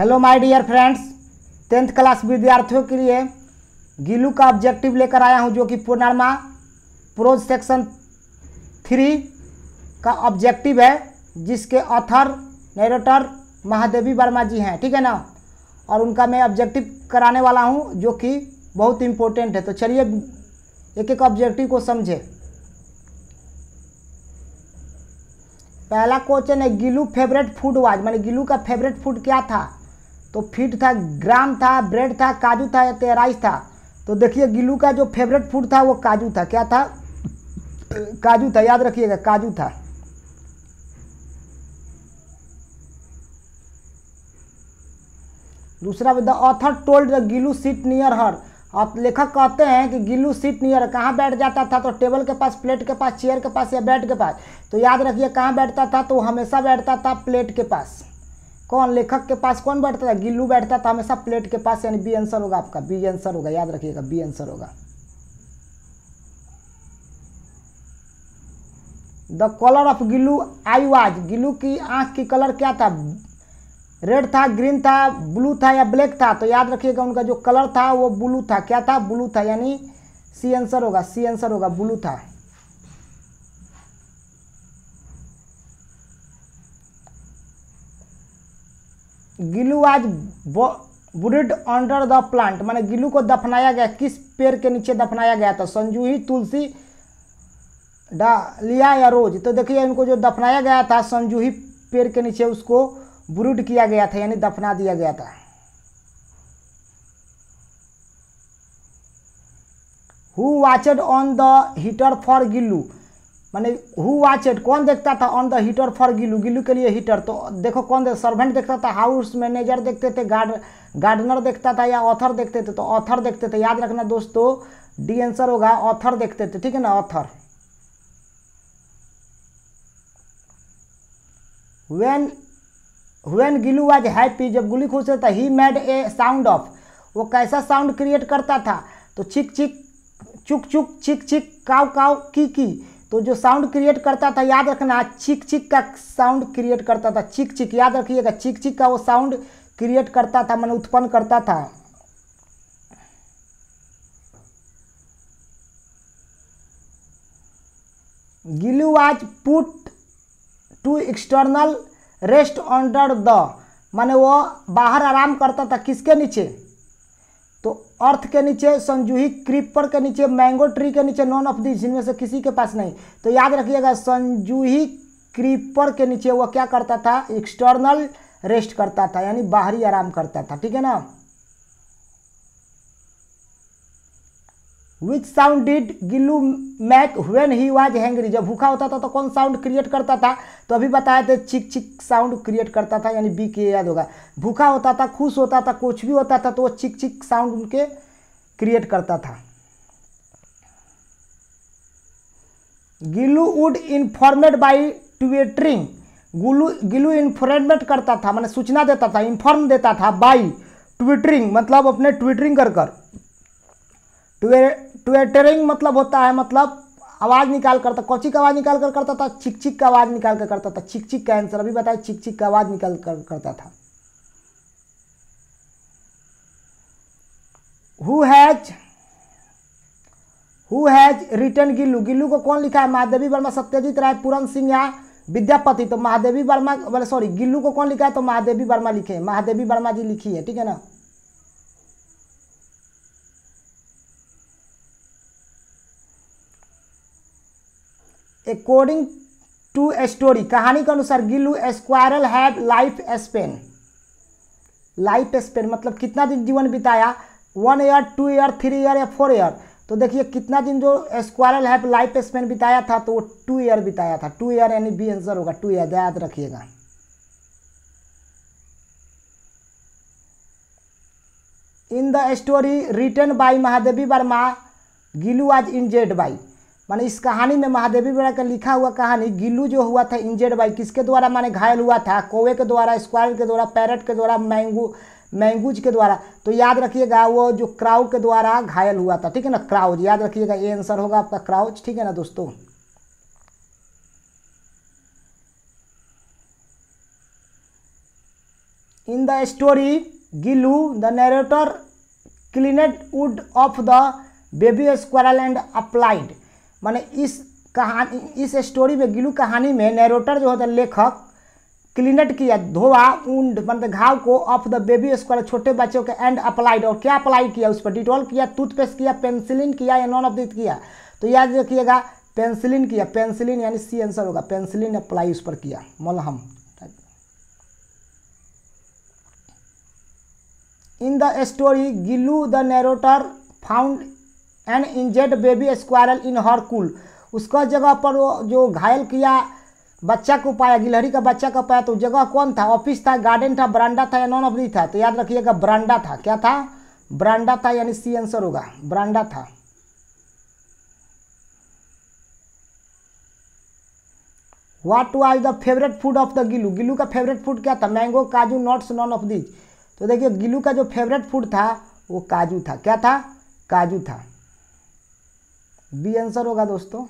Hello my dear friends tenth class विद्यार्थियों के लिए गिलू का ऑब्जेक्टिव लेकर आया हूँ, जो कि पूर्णिमा प्रोज सेक्शन थ्री का ऑब्जेक्टिव है, जिसके ऑथर नरेटर महादेवी वर्मा जी हैं, ठीक है ना? और उनका मैं ऑब्जेक्टिव कराने वाला हूँ, जो कि बहुत इम्पोर्टेंट है। तो चलिए एक एक ऑब्जेक्टिव को समझे। पहला क्वेश्चन है, गिलू फेवरेट फ़ूड वाज माने गिलू का फेवरेट फ़ूड क्या था? तो फीट था, ग्राम था, ब्रेड था, काजू था, या राइस था। तो देखिए, गिलू का जो फेवरेट फ़ूड था, वो काजू था। क्या था? काजू था, याद रखिएगा, काजू था। दूसरा the author told the Gillu seat near her अब लेखक कहते हैं कि गिल्लू सीट नियर कहाँ बैठ जाता था? तो टेबल के पास, प्लेट के पास, चेयर के पास या बेड के पास। तो याद रखिए, कहाँ बैठता था? तो हमेशा बैठता था प्लेट के पास। कौन लेखक के पास कौन बैठता था? गिल्लू बैठता था हमेशा प्लेट के पास, यानी बी आंसर होगा आपका। बी आंसर होगा, याद रखिएगा, बी आंसर होगा। The colour of Gillu, I was. Gillu की आँख की कलर क्या था? रेड था, ग्रीन था, ब्लू था या ब्लैक था? तो याद रखिएगा, उनका जो कलर था वो ब्लू था। क्या था? ब्लू था, यानी सी आंसर होगा, सी आंसर होगा, ब्लू था। गिलू आज बुरिड अंडर द प्लांट माने गिलू को दफनाया गया, किस पेड़ के नीचे दफनाया गया था? संजूही तुलसी डालिया या रोज? तो देखिए, इनको जो दफनाया गया था संजूही पेड़ के नीचे उसको ब्रूड किया गया था, यानी दफना दिया गया था। Who watched on the heater for Gillu माने हु वाचेड कौन देखता था? On the heater for Gillu. Gillu के लिए हीटर तो देखो कौन देख सर्वेंट देखता था हाउस मैनेजर देखते थे गार्ड गार्डनर देखता था या ऑथर देखते थे? तो ऑथर देखते थे। याद रखना दोस्तों डी आंसर होगा ऑथर देखते थे। ठीक है ना? Author when when Gillu was happy जब गुली खुश होता ही मेड ए साउंड ऑफ़ वो कैसा साउंड क्रिएट करता था? तो चिक चिक चुक चुक चिक चिक काव काव की की तो जो साउंड क्रिएट करता था, याद रखना, चिक चिक का साउंड क्रिएट करता था, चिक चिक, याद रखिएगा, चिक चिक का वो साउंड क्रिएट करता था, मैंने उत्पन्न करता था। Gillu was put to external rest under the माने वो बाहर आराम करता था, किसके नीचे? अर्थ के नीचे, संजूही क्रीपर के नीचे, मैंगो ट्री के नीचे, नॉन ऑफ़ दिस जिनमें से किसी के पास नहीं। तो याद रखिएगा, संजूही क्रीपर के नीचे वह क्या करता था? एक्सटर्नल रेस्ट करता था, यानी बाहरी आराम करता था, ठीक है ना? Which sound did Gillu make when he was hungry जब भूखा होता था तो कौन साउंड क्रिएट करता था? तो अभी बताया थे, चिक चिक साउंड क्रिएट करता था, यानी बी के याद होगा। भूखा होता था, खुश होता था, कुछ भी होता था तो वो चिक चिक साउंड उनके क्रिएट करता था। Gillu would informed by twittering गुलू, गिलू इन्फॉर्मेट करता था, मैंने सूचना देता था इन्फॉर्म देता था बाई ट्विटरिंग मतलब अपने ट्विटरिंग कर कर। ट्वेटरिंग मतलब होता है मतलब आवाज़ निकाल करता कौची का आवाज़ निकाल कर करता था चिक चिक का आवाज़ निकाल कर करता था चिक चिक का आंसर अभी बताया चिक चिक का आवाज़ निकाल कर करता था। Who has who has return Gillu? Gillu को कौन लिखा है? महादेवी वर्मा, सत्यजीत राय, पूरन सिंह या विद्यापति? तो महादेवी वर्मा सॉरी गिल्लू को कौन लिखा है? तो महादेवी वर्मा लिखे महादेवी वर्मा जी लिखी है, ठीक है ना? अकॉर्डिंग टू ए स्टोरी कहानी के अनुसार Gillu squirrel have life span. Life span मतलब कितना दिन जीवन बिताया? One year two year three year या फोर ईयर तो देखिए, कितना दिन जो स्क्वायरल हैव लाइफ स्पेन बिताया था तो वो टू ईयर बिताया था। टू ईयर यानी बी आंसर होगा। टू ईयर याद रखिएगा। In the story return by Mahadevi Varma Gillu आज इंजेड बाई माने इस कहानी में महादेवी बेड़ा का लिखा हुआ कहानी, गिल्लू जो हुआ था इंजर्ड बाई किसके द्वारा माने घायल हुआ था? कोवे के द्वारा स्क्वायर के द्वारा पैरट के द्वारा मैंगू मैंगूज के द्वारा। तो याद रखिएगा, वो जो क्राउ के द्वारा घायल हुआ था, ठीक है ना? क्राउज याद रखिएगा, ये आंसर होगा आपका क्राउज ठीक है ना दोस्तों? In the story Gillu the narrator cleaned wood of the baby squirrel and applied माने इस कहानी, इस स्टोरी में, गिलू कहानी में नैरोटर जो होता है, लेखक क्लीनेट किया, धोआ, ऊंड मतलब घाव को ऑफ़ द बेबी स्क्वायर छोटे बच्चों के एंड अप्लाइड और क्या अप्लाई किया, उस पर डिटॉल किया टूथपेस्ट किया पेंसिलिन किया, या नॉन ऑफ़ किया। तो याद रखिएगा पेंसिलिन किया पेंसिलिन यानी सी आंसर होगा पेंसिलिन अप्लाई उस पर किया, मलहम। In the story Gillu the narrator found an injured baby squirrel in her cool उसका जगह पर वो जो घायल किया बच्चा को पाया, गिलहरी का बच्चा को पाया तो जगह कौन था? ऑफ़िस था गार्डन था, बरांडा था या नॉन ऑफ़ था? तो याद रखिएगा, ब्रांडा था। क्या था? ब्रांडा था यानी सी आंसर होगा। ब्रांडा था। What was the favourite food of the Gillu Gillu का फेवरेट फ़ूड क्या था? मैंगो काजू नट्स नॉन ऑफ़ दीज तो देखिए गिलू का जो फेवरेट फ़ूड था, वो काजू था। क्या था? काजू था। बी आंसर होगा दोस्तों।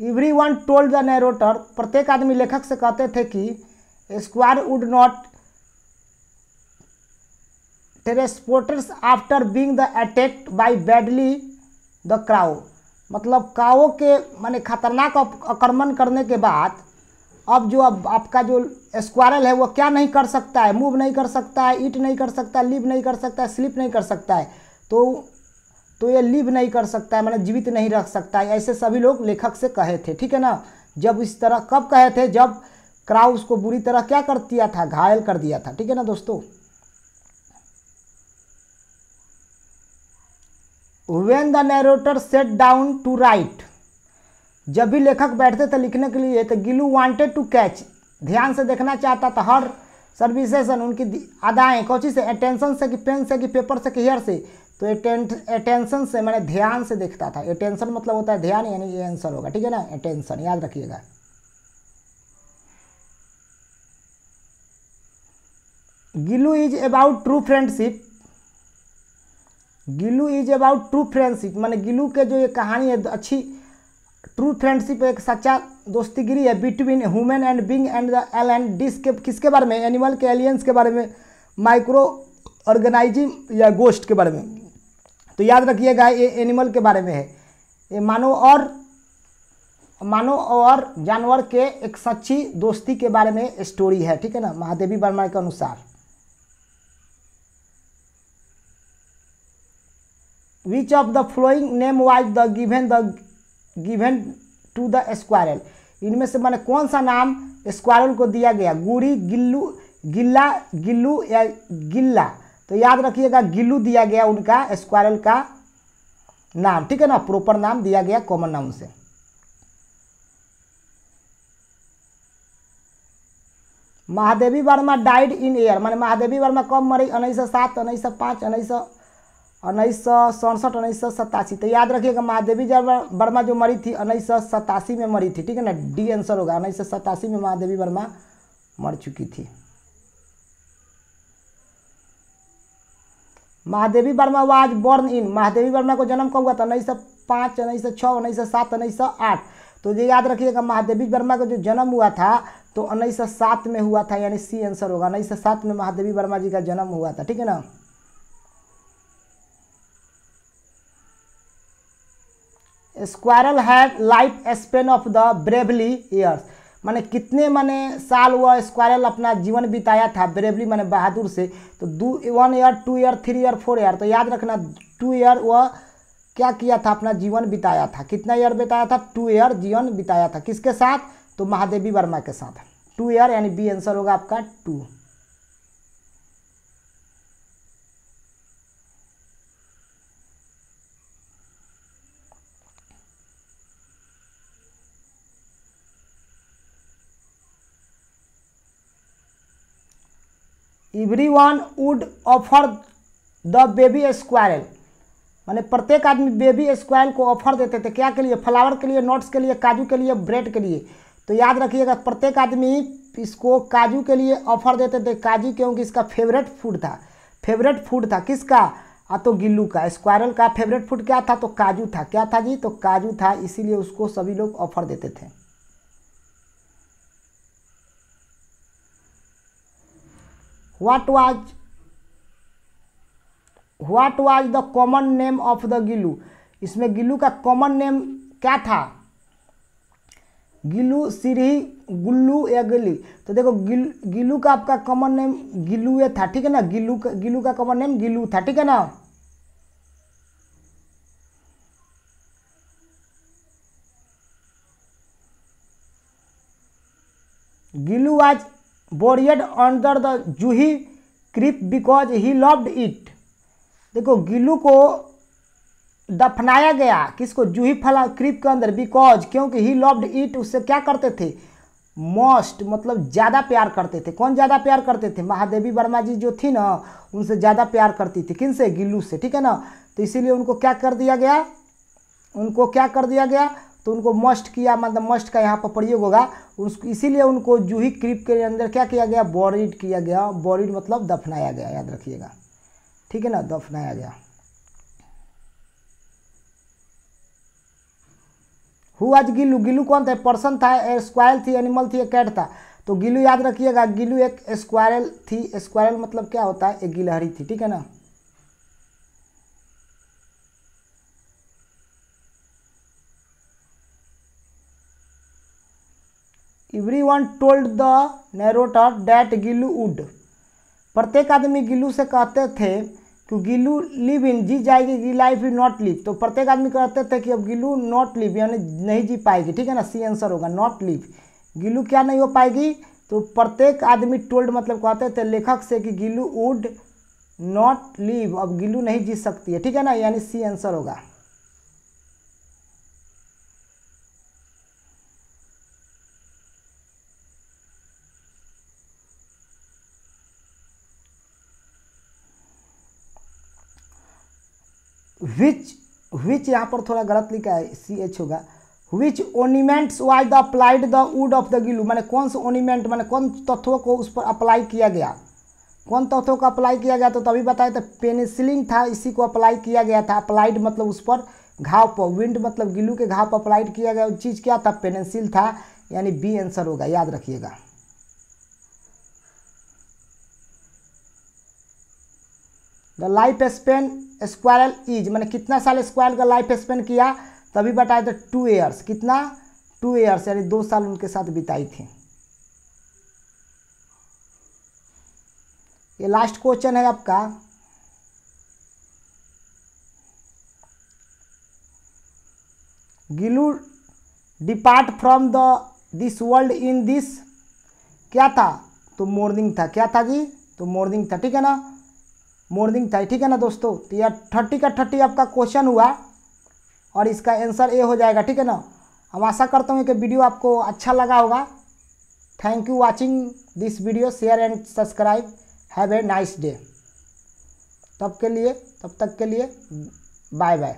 Every one told the narrator प्रत्येक आदमी लेखक से कहते थे कि squirrel would not टेरेस्पोर्टर्स after being the attacked by badly the crow मतलब काओ के, माने खतरनाक आक्रमण करने के बाद, अब जो अब आपका जो स्क्वायरल है, वो क्या नहीं कर सकता है? मूव नहीं कर सकता है ईट नहीं कर सकता लिव नहीं कर सकता है स्लिप नहीं कर सकता है। तो तो ये लिव नहीं कर सकता है मतलब जीवित नहीं रख सकता है ऐसे सभी लोग लेखक से कहे थे, ठीक है ना? जब इस तरह, कब कहे थे? जब क्राउस को बुरी तरह क्या कर दिया था? घायल कर दिया था, ठीक है ना दोस्तों? When the narrator sat down to write जब भी लेखक बैठते थे लिखने के लिए तो गिलू वांटेड टू कैच ध्यान से देखना चाहता था हर सर्विसेशन उनकी अदाएँ कौची से अटेंशन से कि पेन से कि पेपर से कि हेयर से। तो अटेंशन से, मैंने ध्यान से देखता था। अटेंशन मतलब होता है ध्यान, यानी ये आंसर होगा, ठीक है ना? अटेंशन याद रखिएगा। Gillu is about true friendship. Gillu is about true friendship, मैंने गिलू के जो ये कहानी है, अच्छी, ट्रू फ्रेंडशिप एक सच्चा दोस्तीगिरी है between human and being and the L and dish के, किसके बारे में? एनिमल के एलियंस के बारे में? माइक्रो ऑर्गेनाइजिंग या गोस्ट के बारे में? तो याद रखिएगा, ये एनिमल के बारे में है। ये मानव और मानव और जानवर के एक सच्ची दोस्ती के बारे में स्टोरी है, ठीक है ना? महादेवी वर्मा के अनुसार। Which of the following name was the given the given to the squirrel इनमें से मैंने कौन सा नाम स्क्वायरल को दिया गया? गुड़ी, गिल्लू, गिल्ला, गिल्लू या गिल्ला? तो याद रखिएगा गिल्लू दिया गया उनका स्क्वायरल का नाम, ठीक है ना? प्रॉपर नाम दिया गया कॉमन नाम से। Mahadevi Varma died in year माने महादेवी वर्मा कब मरी? उन्नीस सौ सात, उन्नीस सौ पाँच, उन्नीस सौ उन्नीस सौ सड़सठ, उन्नीस सौ सतासी। तो याद रखिएगा, महादेवी वर्मा जो मरी थी, उन्नीस सौ सतासी में मरी थी, ठीक है ना? डी आंसर होगा, उन्नीस सौ सतासी में महादेवी वर्मा मर चुकी थी। Mahadevi Varma was born in Mahadevi Varma को जन्म कब हुआ था? उन्नीस सौ पाँच, उन्नीस सौ छः, उन्नीस सौ सात, उन्नीस सौ आठ। तो ये याद रखिएगा, महादेवी वर्मा का जो जन्म हुआ था तो उन्नीस सौ सात में हुआ था, यानी सी आंसर होगा। उन्नीस सौ सात में महादेवी वर्मा जी का जन्म हुआ था, ठीक है ना? Squirrel had life span of the bravely years माने कितने माने साल वह स्क्वायरल अपना जीवन बिताया था ब्रेवली माने बहादुर से तो दो one year two year three year four year तो याद रखना टू ईयर वह क्या किया था अपना जीवन बिताया था? कितना ईयर बिताया था? टू ईयर जीवन बिताया था। किसके साथ? तो महादेवी वर्मा के साथ। टू ईयर यानी बी आंसर होगा आपका to everyone would offer the baby squirrel मैंने प्रत्येक आदमी बेबी स्क्वायरल को ऑफ़र देते थे क्या के लिए? फ्लावर के लिए नट्स के लिए, काजू के लिए ब्रेड के लिए। तो याद रखिएगा, प्रत्येक आदमी इसको काजू के लिए ऑफ़र देते थे। काजू क्योंकि इसका फेवरेट फ़ूड था। फेवरेट फ़ूड था किसका? आ तो गिल्लू का। स्क्वायरल का फेवरेट फ़ूड क्या था? तो काजू था। क्या था जी? तो काजू था, इसीलिए उसको सभी लोग ऑफ़र देते थे। What was what was the common name of the Gillu इसमें गिलू का कॉमन नेम क्या था? गिलू सिरही गुल्लू या गिली तो देखो गिल गिलू का आपका कॉमन नेम गिलू ये था। ठीक है ना? गिलू का गिलू का कॉमन नेम गिलू था। ठीक है ना? Gillu was buried under the juhi creep because he loved it देखो, गिलू को दफनाया गया, किसको? जूही फला क्रिप के अंदर बिकॉज़ क्योंकि ही लव्ड इट उससे क्या करते थे? मोस्ट मतलब ज़्यादा प्यार करते थे। कौन ज़्यादा प्यार करते थे? महादेवी वर्मा जी जो थी ना, उनसे ज़्यादा प्यार करती थी। किन से गिल्लू से, ठीक है ना? तो इसीलिए उनको क्या कर दिया गया? उनको क्या कर दिया गया? तो उनको मस्ट किया मतलब मस्ट का यहाँ पर प्रयोग होगा। उसको इसीलिए उनको जूही क्रिप के अंदर क्या किया गया? बॉरिड किया गया। बॉरिड मतलब दफनाया गया, याद रखिएगा। ठीक है ना? दफनाया गया। हु आज गिल्लू गिल्लू कौन था? पर्सन था स्क्वायरल थी, एनिमल थी कैट था। तो गिल्लू याद रखिएगा गिल्लू एक स्क्वायरल थी। स्क्वायरल मतलब क्या होता है? एक गिलहरी थी, ठीक है ना? Everyone told the narrator that Gillu would प्रत्येक आदमी गिल्लू से कहते थे कि गिल्लू लिव इन जी जाएगी गी लाइफ विल नॉट लिव तो प्रत्येक आदमी कहते थे कि अब गिल्लू नॉट लिव यानी नहीं जी पाएगी. ठीक है ना? सी आंसर होगा नॉट लिव गिल्लू क्या नहीं हो पाएगी? तो प्रत्येक आदमी टोल्ड मतलब कहते थे लेखक से कि गिल्लू वुड नॉट लिव अब गिल्लू नहीं जी सकती है. ठीक है ना? यानी सी आंसर होगा. विच विच यहाँ पर थोड़ा गलत लिखा है सी एच होगा। Which ointments was the applied the wood of the Gillu मैंने कौन सा ओनिमेंट मैंने कौन तत्वों को उस पर अप्लाई किया गया? कौन तत्वों को अप्लाई किया गया? तो तभी बताया था पेनिसिलिन था, इसी को अप्लाई किया गया था। अप्लाइड मतलब उस पर घाव पर विंड मतलब गिलू के घाव पर अप्लाइड किया गया। चीज़ क्या था? पेनिसिल था। यानी बी आंसर होगा, याद रखिएगा। The life span squirrel is मैंने कितना साल स्क्वायर का लाइफ स्पेन किया? तभी बताया था टू ईयर्स कितना? टू ईयर्स यानी दो साल उनके साथ बिताई थी। ये लास्ट क्वेश्चन है आपका। Gillu depart from the this world in this क्या था? तो मॉर्निंग था। क्या था जी? तो मॉर्निंग था, ठीक है ना? मॉर्निंग था। ठीक है ना दोस्तों? तो यह थर्टी का थर्टी आपका क्वेश्चन हुआ और इसका आंसर ए हो जाएगा, ठीक है ना? हम आशा करता हूँ कि वीडियो आपको अच्छा लगा होगा। Thank you watching this video share and subscribe have a nice day तब के लिए, तब तक के लिए बाय बाय